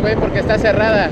güey, porque está cerrada.